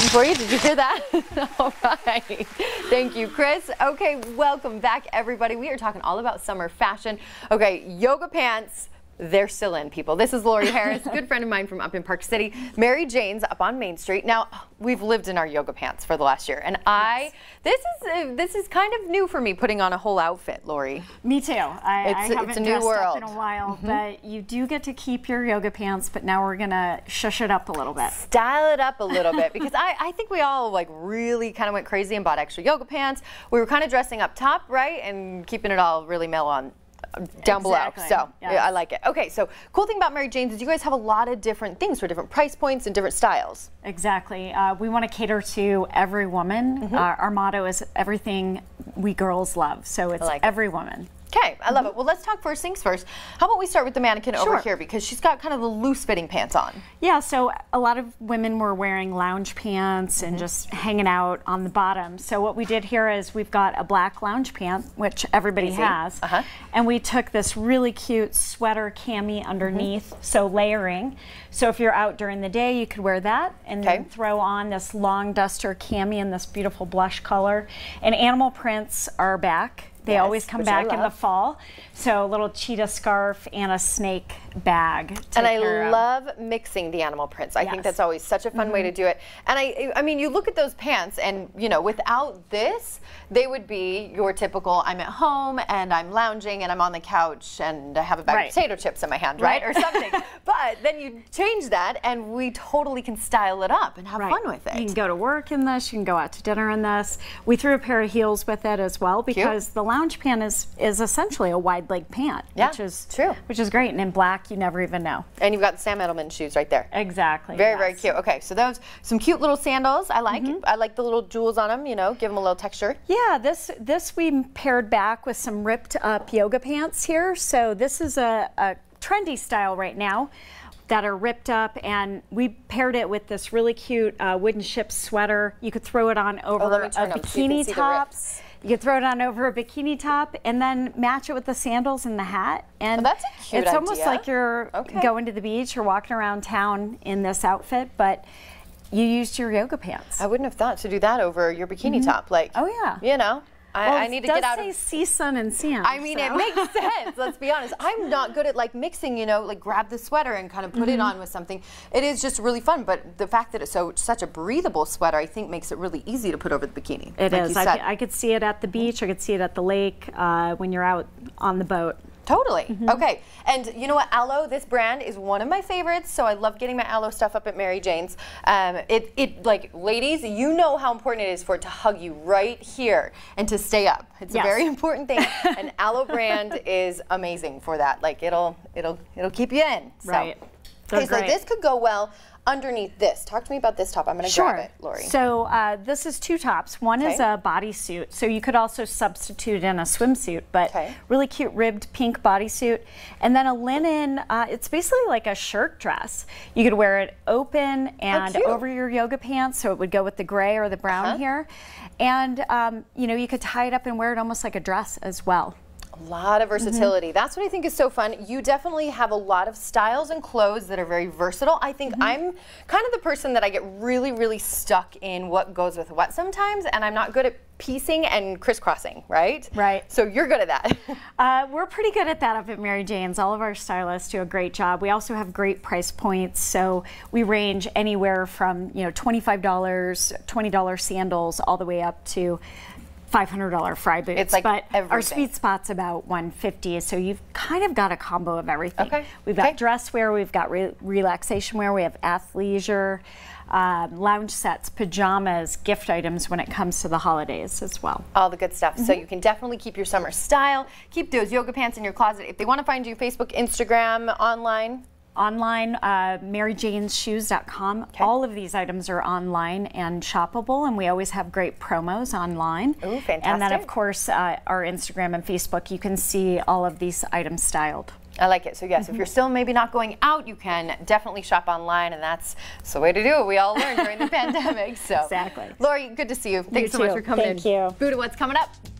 you. Did you hear that? all right. Thank you, Chris. Okay, welcome back, everybody. We are talking all about summer fashion. Okay, yoga pants they're still in, people. This is Lori Harris, good friend of mine from up in Park City. Mary Jane's up on Main Street. Now, we've lived in our yoga pants for the last year, and I, yes. this is uh, this is kind of new for me, putting on a whole outfit, Lori. Me too. I, it's, I haven't it's a new world. in a while, mm -hmm. but you do get to keep your yoga pants, but now we're gonna shush it up a little bit. Style it up a little bit, because I, I think we all like really kind of went crazy and bought extra yoga pants. We were kind of dressing up top, right, and keeping it all really mellow on down exactly. below. So yes. I like it. Okay, so cool thing about Mary Jane's is you guys have a lot of different things for different price points and different styles. Exactly. Uh, we want to cater to every woman. Mm -hmm. uh, our motto is everything we girls love. So it's like every it. woman. Okay, I love mm -hmm. it. Well, let's talk first things first. How about we start with the mannequin sure. over here because she's got kind of the loose fitting pants on. Yeah, so a lot of women were wearing lounge pants mm -hmm. and mm-hmm. just hanging out on the bottom. So what we did here is we've got a black lounge pant, which everybody Easy. has, uh -huh. and we took this really cute sweater cami underneath, mm -hmm. so layering. So if you're out during the day, you could wear that and okay. then throw on this long duster cami in this beautiful blush color. And animal prints are back. They yes, always come back in the fall. So a little cheetah scarf and a snake bag. and I love of. mixing the animal prints. I yes. think that's always such a fun mm -hmm. way to mm-hmm. do it. And I, I mean, you look at those pants, and you know, without this, they would be your typical. I'm at home and I'm lounging and I'm on the couch and I have a bag right. of potato chips in my hand, right, right? or something. but then you change that, and we totally can style it up and have right. fun with it. You can go to work in this. You can go out to dinner in this. We threw a pair of heels with it as well because Cute. the lounge pant is is essentially a wide leg pant, yeah, which is true, which is great. And in black, you never even know. And you've got the Sam Edelman shoes right there. Exactly. Very yes. very cute. Okay, so those some cute little sandals. I like. Mm -hmm. I like the little jewels on them. You know, give them a little texture. Yeah, this this we paired back with some ripped up yoga pants here. So this is a, a trendy style right now that are ripped up and we paired it with this really cute uh, wooden ship sweater. You could throw it on over oh, a bikini so top. You could throw it on over a bikini top and then match it with the sandals and the hat. And well, that's a cute it's idea. almost like you're okay. going to the beach or walking around town in this outfit, but you used your yoga pants. I wouldn't have thought to do that over your bikini mm -hmm. top. Like, oh yeah, you know. I, well, I need to get out Does say of sea sun and sand. I mean, so. it makes sense. Let's be honest. I'm not good at like mixing. You know, like grab the sweater and kind of put mm -hmm. it mm-hmm. on with something. It is just really fun. But the fact that it's so such a breathable sweater, I think, makes it really easy to put over the bikini. It like is. I, I, could see it at the beach. I could see it at the lake uh, when you're out on the boat. Totally. Mm -hmm. Okay. And you know what? Alo, this brand is one of my favorites. So I love getting my Alo stuff up at Mary Jane's. Um, it, it, like, ladies, you know how important it is for it to hug you right here and to stay up. It's yes. a very important thing. and Alo brand is amazing for that. Like, it'll, it'll, it'll keep you in. So. Right. Okay, so this could go well underneath this. Talk to me about this top. I'm going to sure. grab it, Lori. So uh, this is two tops. One okay. is a bodysuit. So you could also substitute in a swimsuit, but okay. really cute ribbed pink bodysuit. And then a linen, uh, it's basically like a shirt dress. You could wear it open and over your yoga pants, so it would go with the gray or the brown uh -huh. here. And, um, you know, you could tie it up and wear it almost like a dress as well. A lot of versatility. Mm -hmm. That's what I think is so fun. You definitely have a lot of styles and clothes that are very versatile. I think mm -hmm. I'm kind of the person that I get really, really stuck in what goes with what sometimes, and I'm not good at piecing and crisscrossing, right? Right. So you're good at that. uh, we're pretty good at that up at Mary Jane's. All of our stylists do a great job. We also have great price points. So we range anywhere from, you know, $25, $20 sandals all the way up to $500 Frye boots. It's like but everything. our sweet spot's about 150 so you've kind of got a combo of everything. Okay. We've got okay. dress wear, we've got re relaxation wear, we have athleisure, um, lounge sets, pajamas, gift items when it comes to the holidays as well. All the good stuff. Mm -hmm. So mm-hmm. you can definitely keep your summer style, keep those yoga pants in your closet. If they want to find you, Facebook, Instagram, online, online, uh, maryjanesshoes.com. Okay. All of these items are online and shoppable, and we always have great promos online. Ooh, fantastic. And then, of course, uh, our Instagram and Facebook, you can see all of these items styled. I like it. So yes, mm -hmm. if you're still maybe not going out, you can definitely shop online, and that's, the way to do it. We all learned during the pandemic. So exactly. Lori, good to see you. Thanks you so too. much for coming Thank in. Thank you. Buddha, what's coming up?